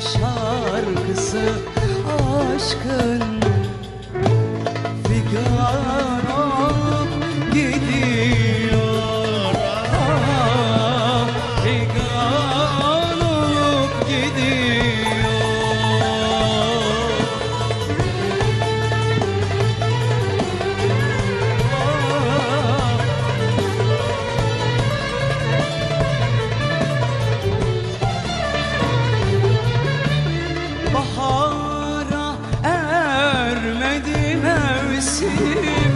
şarkısı aşkın mevsim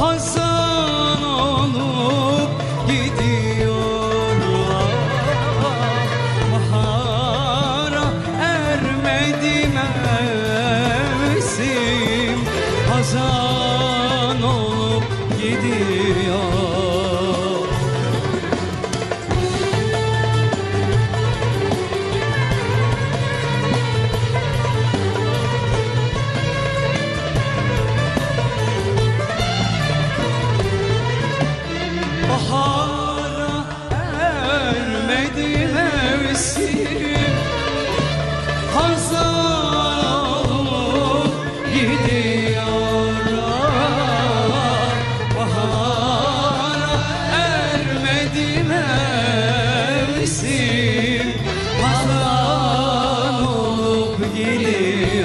Hazan olup gidiyor Bahara ermedi mevsim Hazan olup gidiyor ermedi mevsim Hazan olup gidiyor Bahara ermedi mevsim. Hazan olup gidiyor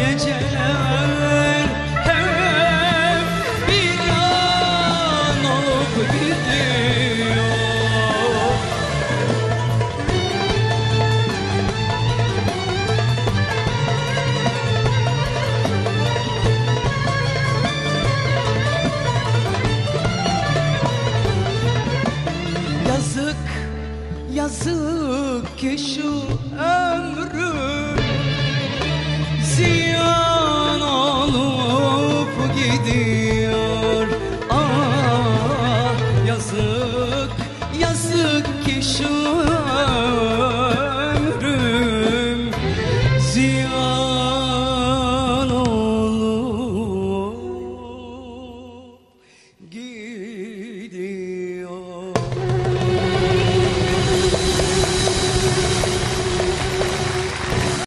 geceler hep bir an olup Yazık, yazık ki şu gidiyor. Ah yazık, yazık ki şu